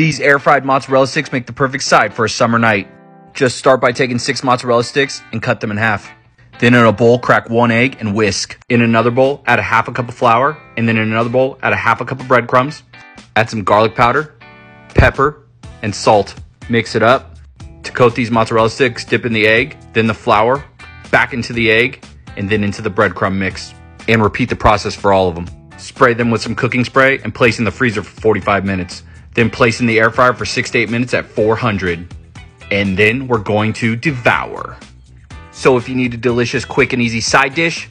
These air fried mozzarella sticks make the perfect side for a summer night. Just start by taking six mozzarella sticks and cut them in half. Then in a bowl, crack one egg and whisk. In another bowl, add a half a cup of flour, and then in another bowl, add a half a cup of breadcrumbs. Add some garlic powder, pepper, and salt. Mix it up. To coat these mozzarella sticks, dip in the egg, then the flour, back into the egg, and then into the breadcrumb mix. And repeat the process for all of them. Spray them with some cooking spray and place in the freezer for 45 minutes. Then place in the air fryer for 6 to 8 minutes at 400. And then we're going to devour. So if you need a delicious, quick, and easy side dish,